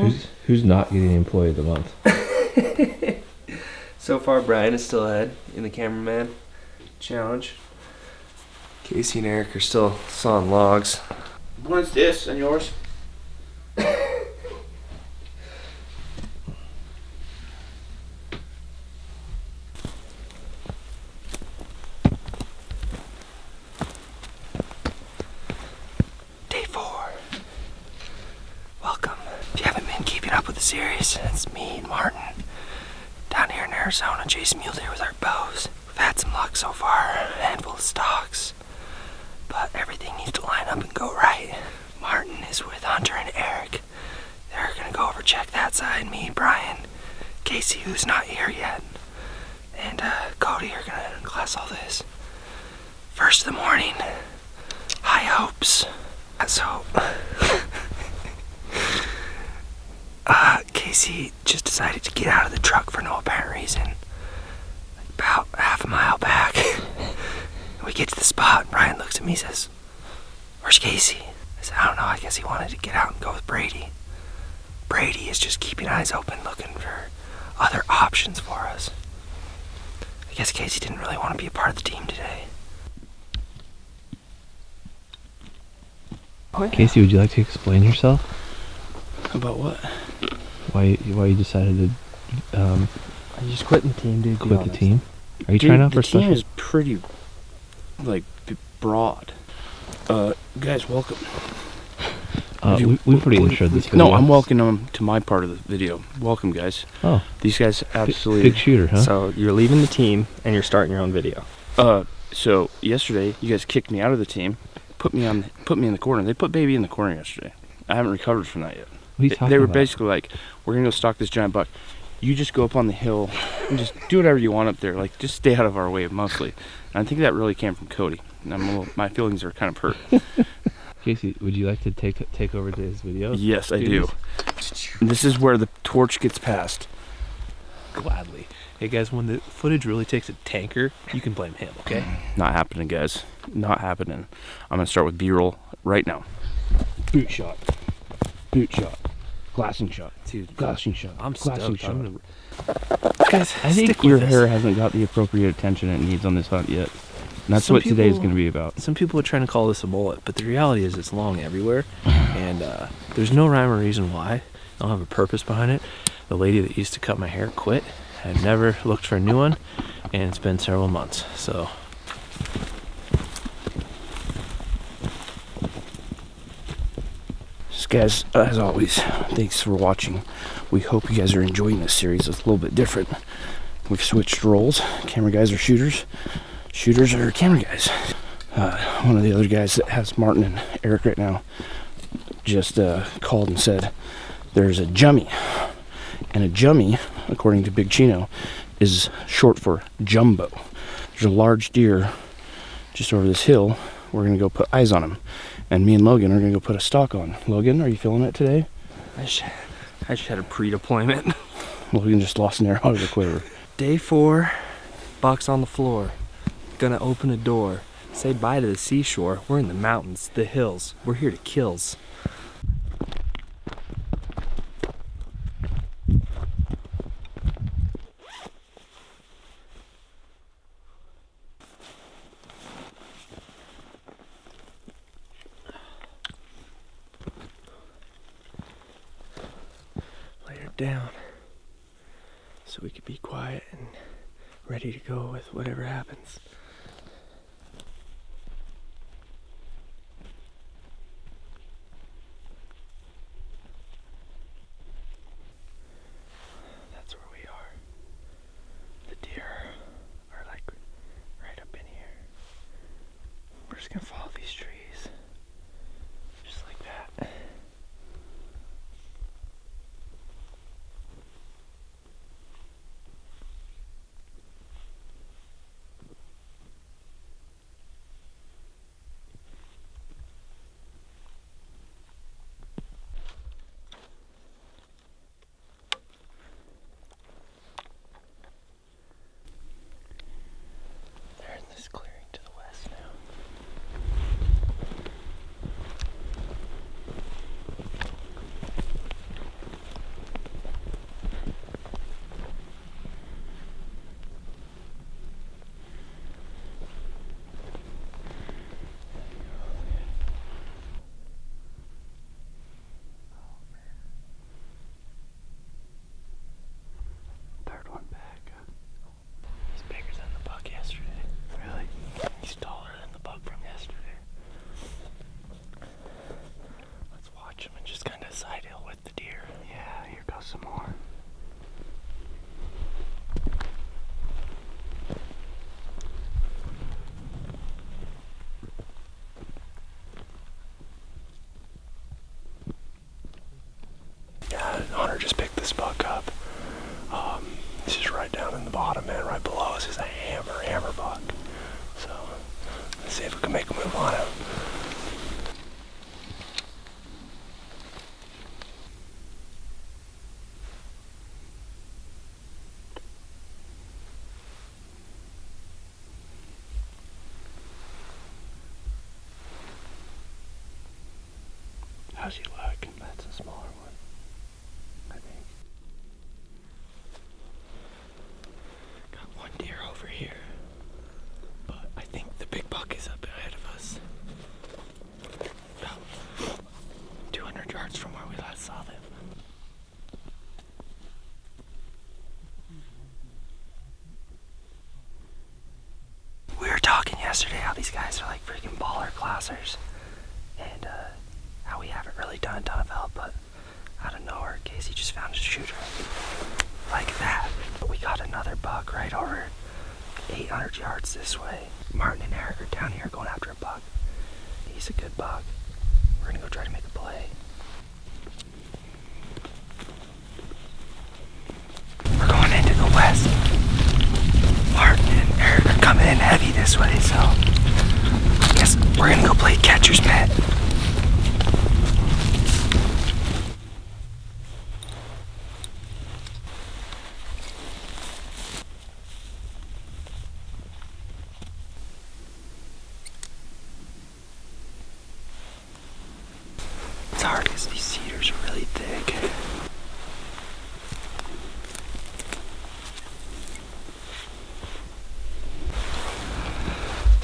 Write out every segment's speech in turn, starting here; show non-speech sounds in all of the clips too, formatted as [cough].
Who's who's not getting employee of the month? [laughs] So far, Brian is still ahead in the cameraman challenge. Casey and Eric are still sawing logs. What's this and yours? Day four. Welcome. If you haven't been keeping up with the series, it's me and Martin down here in Arizona chasing mule deer with our bows. We've had some luck so far, a handful of stalks, but everything needs to line up and go right. Martin is with Hunter and Eric. They're gonna go over check that side. Me, Brian, Casey, who's not here yet, and uh, Cody are gonna glass all this. First of the morning. High hopes. So, [laughs] Casey just decided to get out of the truck for no apparent reason. About half a mile back. [laughs] we get to the spot, and Brian looks at me and says, Where's Casey? I said, I don't know, I guess he wanted to get out and go with Brady. Brady is just keeping eyes open, looking for other options for us. I guess Casey didn't really want to be a part of the team today. Casey, would you like to explain yourself? About what? Why why you decided to um, I just quit the team, dude. quit the team? Are you Dude, trying out for stuff? the team special? is pretty, like, broad. Uh, guys, welcome. Uh, You- we, we've already introed this video. No, I'm welcoming them to my part of the video. Welcome, guys. Oh, These guys big, absolutely. big shooter, huh? So you're leaving the team and you're starting your own video. Uh, so yesterday you guys kicked me out of the team, put me on, put me in the corner. They put baby in the corner yesterday. I haven't recovered from that yet. What are you They, were about? basically like, "We're gonna go stalk this giant buck. You just go up on the hill and just do whatever you want up there. Like, just stay out of our way, mostly." And I think that really came from Cody. And I'm a little, my feelings are kind of hurt. [laughs] Casey, would you like to take take over to his videos? yes, I do. Duties? This is where the torch gets passed. Gladly. Hey guys, when the footage really takes a tanker, you can blame him, okay? Not happening, guys. Not happening. I'm gonna start with B-roll right now. Boot shot. Boot shot. Glassing shot. Dude, Glassing shot. I'm glassing stoked. shot. I'm gonna... Guys, I think stick your with hair this. hasn't got the appropriate attention it needs on this hunt yet. And that's Some what today is going to be about. Some people are trying to call this a mullet, but the reality is it's long everywhere, [laughs] and uh, there's no rhyme or reason why. I don't have a purpose behind it. The lady that used to cut my hair quit. I've never looked for a new one, and it's been several months. So guys, as always, thanks for watching. We hope you guys are enjoying this series. It's a little bit different. We've switched roles. Camera guys are shooters. Shooters are camera guys. Uh, one of the other guys that has Martin and Eric right now just uh, called and said there's a jummy. And a jummy, according to Big Chino, is short for jumbo. There's a large deer just over this hill. We're going to go put eyes on him. And me and Logan are to go put a stalk on. Logan, are you feeling it today? I just, I just had a pre-deployment. [laughs] Logan just lost an arrow out of the quiver. Day four, box on the floor. Gonna open a door. Say bye to the seashore. We're in the mountains, the hills. We're here to kills. Lay her down so we could be quiet and ready to go with whatever happens. That's where we are. The deer are like right up in here. We're just gonna He look? That's a smaller one. I think. Got one deer over here. But I think the big buck is up ahead of us. About 200 yards from where we last saw them. We were talking yesterday how these guys are like freaking baller glassers. And uh, how we haven't really done a ton of help, but out of nowhere, Casey just found a shooter. Like that. But we got another buck right over 800 yards this way. Martin and Eric are down here going after a buck. He's a good buck. We're gonna go try to make a play. We're going into the west. Martin and Eric are coming in heavy this way, so I guess we're gonna go play catcher's mitt. It's hard because these cedars are really thick.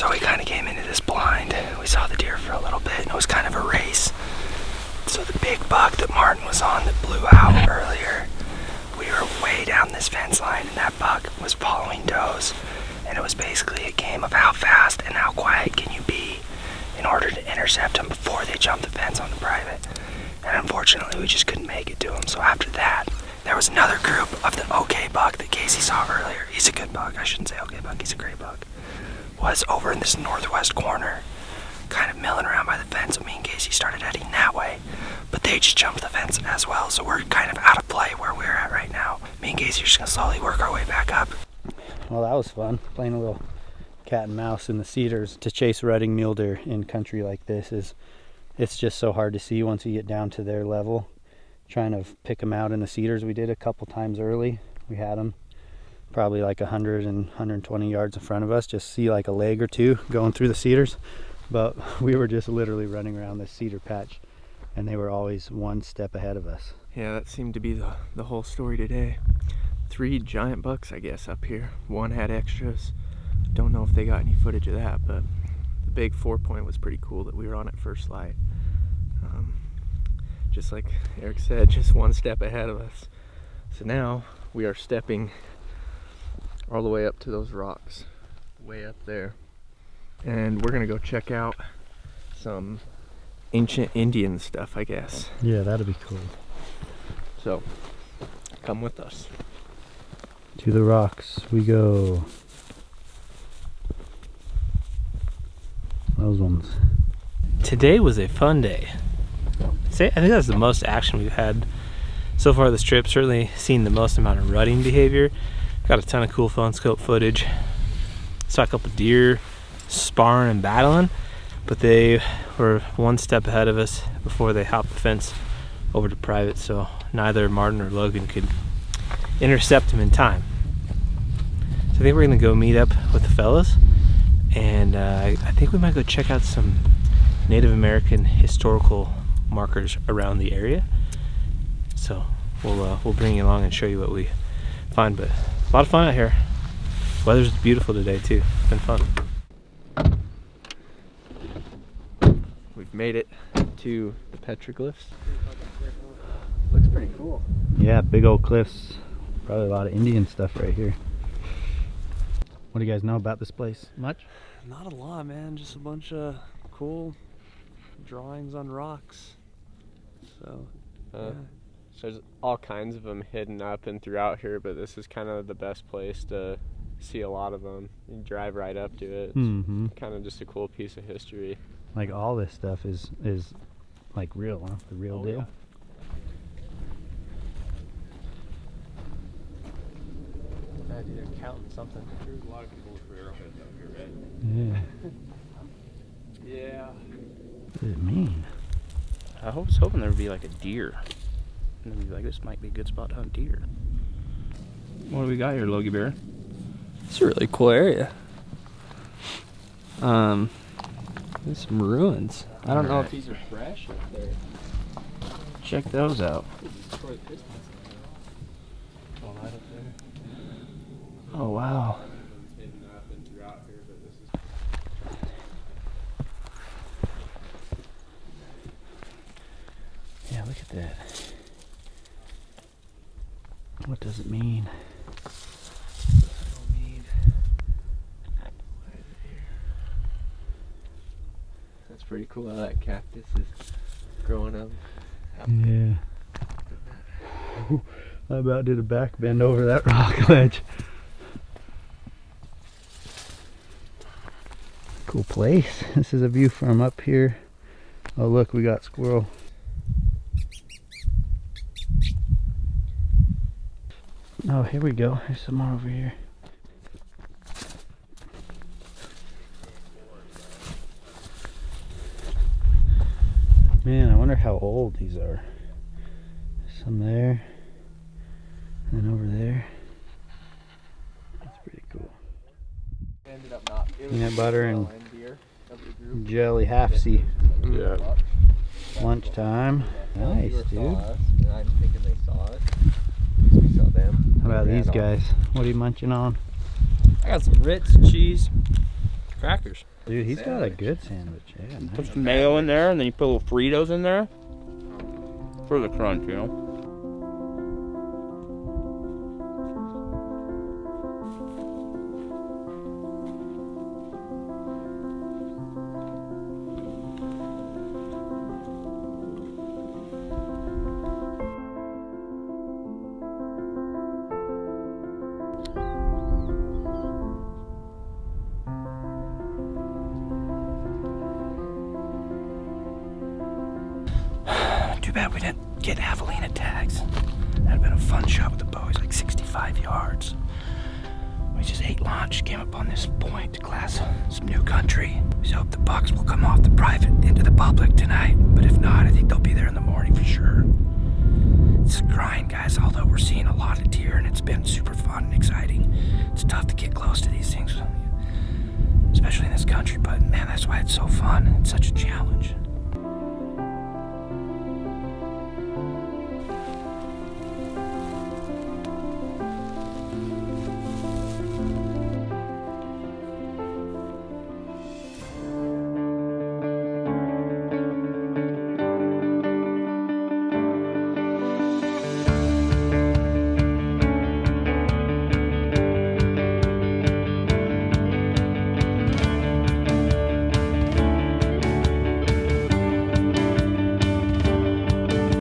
So we kind of came into this blind. We saw the deer for a little bit, and it was kind of a race. So the big buck that Martin was on that blew out earlier, we were way down this fence line, and that buck was following does. And it was basically a game of how fast and how quiet can you be in order to intercept them before they jump the fence on the private. And unfortunately, we just couldn't make it to them. So after that, there was another group of the OK buck that Casey saw earlier. He's a good buck. I shouldn't say OK buck. He's a great buck. Was over in this northwest corner, kind of milling around by the fence. Me and Casey started heading that way, but they just jumped the fence as well. So we're kind of out of play where we're at right now. Me and Casey are just gonna slowly work our way back up. Well, that was fun. Playing a little cat and mouse in the cedars to chase rutting mule deer in country like this is it's just so hard to see once you get down to their level. Trying to pick them out in the cedars, we did a couple times early. We had them probably like 100 and 120 yards in front of us, just see like a leg or two going through the cedars. But [laughs] we were just literally running around this cedar patch, and they were always one step ahead of us. Yeah, that seemed to be the, the whole story today. Three giant bucks, I guess, up here. One had extras. Don't know if they got any footage of that, but the big four point was pretty cool that we were on at first light. Um, just like Eric said, just one step ahead of us. So now we are stepping all the way up to those rocks, way up there. And we're gonna go check out some ancient Indian stuff, I guess. Yeah, that'd be cool. So, come with us. To the rocks we go. Those ones. Today was a fun day. Say, I think that's the most action we've had so far this trip. Certainly seen the most amount of rutting behavior. Got a ton of cool Phone Skope footage. Saw a couple deer sparring and battling, but they were one step ahead of us before they hopped the fence over to private, so neither Martin or Logan could intercept him in time. So I think we're gonna go meet up with the fellas, and uh, I I think we might go check out some Native American historical markers around the area. So we'll uh, we'll bring you along and show you what we find. But a lot of fun out here. Weather's beautiful today too. It's been fun. We've made it to the petroglyphs. Looks pretty cool. Yeah, big old cliffs. Probably a lot of Indian stuff right here. What do you guys know about this place? Much? Not a lot, man. Just a bunch of cool drawings on rocks. So, Uh, yeah. So there's all kinds of them hidden up and throughout here, but this is kind of the best place to see a lot of them. You drive right up to it. Mm-hmm. kind of just a cool piece of history. Like all this stuff is is like real, huh? The real Oh, deal. yeah. Idea counting something. There's a lot of people with arrowheads out here, right? Yeah. [laughs] Yeah. What does it mean? I was hoping there would be like a deer. And then be like, this might be a good spot to hunt deer. What do we got here, Logie Bear? It's a really cool area. Um, there's some ruins. I don't know if these are fresh or if they're Check those out. Detroit Pistons. Going right up there. Oh wow. Hidden up and throughout here, but this is Yeah, look at that. What does it mean? That's pretty cool how that cactus is growing up. Yeah. I about did a back bend over that rock [laughs] ledge. Cool place. This is a view from up here. Oh look, we got squirrel. Oh, here we go. There's some more over here. Man, I wonder how old these are. Some there, and then over there. That's pretty cool. Ended up not. Peanut butter and well, deer of the group. jelly half C. Yeah. Lunchtime. Nice, Viewer dude. Saw us, and I'm thinking they saw us. We saw them. How about these off. guys? What are you munching on? I got some Ritz cheese crackers. Dude, he's got a good sandwich. Yeah, nice. Put some mayo in there, and then you put little Fritos in there for the crunch, you know. Bad we didn't get javelina tags. That'd have been a fun shot with the bow. He's like 65 yards. We just ate lunch, came up on this point glass some new country. We hope the bucks will come off the private into the public tonight. But if not, I think they'll be there in the morning for sure. It's a grind, guys, although we're seeing a lot of deer and it's been super fun and exciting. It's tough to get close to these things, especially in this country, but man, that's why it's so fun. It's such a challenge.